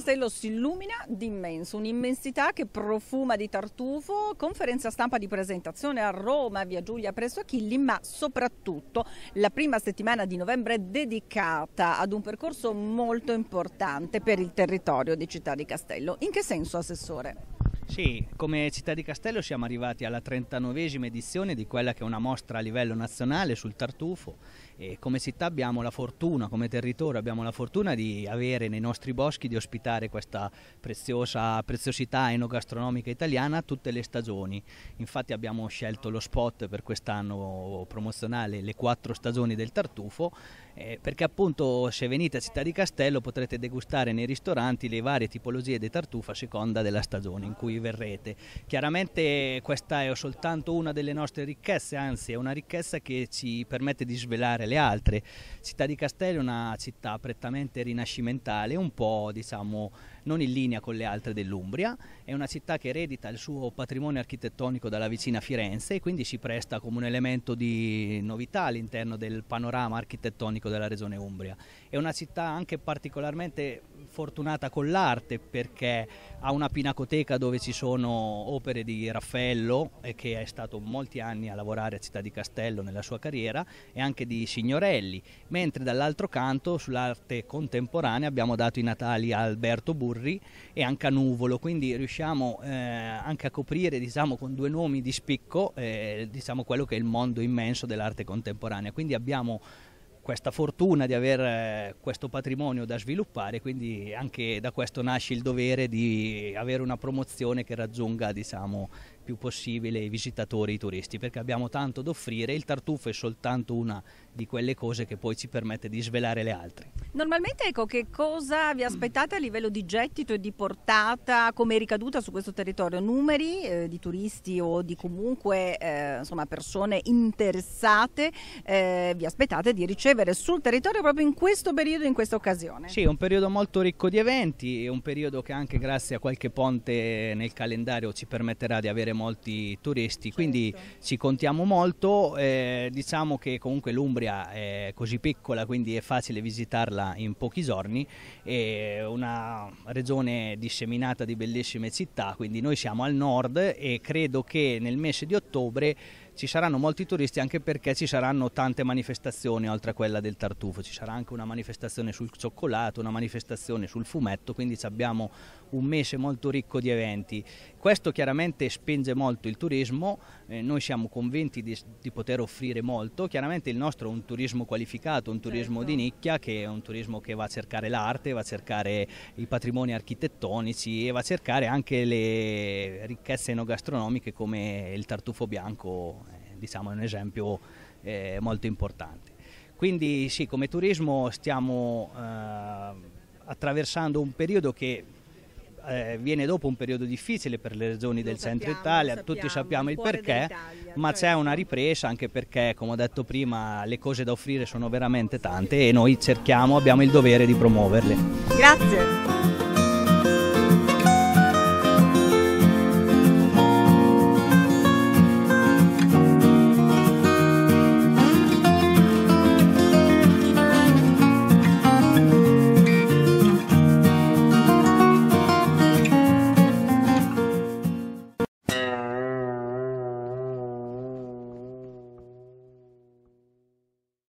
Castello si illumina d'immenso, un'immensità che profuma di tartufo, conferenza stampa di presentazione a Roma, via Giulia presso Achilli, ma soprattutto la prima settimana di novembre dedicata ad un percorso molto importante per il territorio di Città di Castello. In che senso, Assessore? Sì, come Città di Castello siamo arrivati alla 39esima edizione di quella che è una mostra a livello nazionale sul tartufo e come città abbiamo la fortuna, come territorio abbiamo la fortuna di avere nei nostri boschi, di ospitare questa preziosa preziosità enogastronomica italiana tutte le stagioni. Infatti abbiamo scelto lo spot per quest'anno promozionale le quattro stagioni del tartufo eh, perché appunto se venite a Città di Castello potrete degustare nei ristoranti le varie tipologie di tartufo a seconda della stagione in cui verrete. Chiaramente questa è soltanto una delle nostre ricchezze, anzi è una ricchezza che ci permette di svelare le altre. Città di Castello è una città prettamente rinascimentale, un po' diciamo non in linea con le altre dell'Umbria, è una città che eredita il suo patrimonio architettonico dalla vicina Firenze e quindi si presta come un elemento di novità all'interno del panorama architettonico della regione Umbria. È una città anche particolarmente fortunata con l'arte perché ha una pinacoteca dove ci sono opere di Raffaello che è stato molti anni a lavorare a Città di Castello nella sua carriera e anche di Signorelli, mentre dall'altro canto sull'arte contemporanea abbiamo dato i natali a Alberto Burri e anche a Nuvolo, quindi riusciamo eh, anche a coprire diciamo, con due nomi di spicco eh, diciamo, quello che è il mondo immenso dell'arte contemporanea. Quindi abbiamo questa fortuna di avere questo patrimonio da sviluppare, quindi anche da questo nasce il dovere di avere una promozione che raggiunga diciamo, più possibile i visitatori, i turisti, perché abbiamo tanto da offrire, il tartufo è soltanto una di quelle cose che poi ci permette di svelare le altre. Normalmente ecco che cosa vi aspettate a livello di gettito e di portata, come ricaduta su questo territorio? Numeri eh, di turisti o di comunque eh, insomma, persone interessate eh, vi aspettate di ricevere sul territorio proprio in questo periodo, in questa occasione? Sì, è un periodo molto ricco di eventi, è un periodo che anche grazie a qualche ponte nel calendario ci permetterà di avere molti turisti, certo. quindi ci contiamo molto, eh, diciamo che comunque l'Umbria è così piccola quindi è facile visitarla in pochi giorni, è una regione disseminata di bellissime città, quindi noi siamo al nord e credo che nel mese di ottobre ci saranno molti turisti anche perché ci saranno tante manifestazioni oltre a quella del tartufo, ci sarà anche una manifestazione sul cioccolato, una manifestazione sul fumetto, quindi abbiamo un mese molto ricco di eventi. Questo chiaramente spinge molto il turismo, eh, noi siamo convinti di, di, poter offrire molto, chiaramente il nostro è un turismo qualificato, un turismo certo. di nicchia che è un turismo che va a cercare l'arte, va a cercare i patrimoni architettonici e va a cercare anche le ricchezze enogastronomiche come il tartufo bianco diciamo, è un esempio eh, molto importante. Quindi sì, come turismo stiamo eh, attraversando un periodo che eh, viene dopo un periodo difficile per le regioni del sappiamo, centro Italia, sappiamo, tutti sappiamo il perché, ma c'è una ripresa anche perché, come ho detto prima, le cose da offrire sono veramente tante e noi cerchiamo, abbiamo il dovere di promuoverle. Grazie.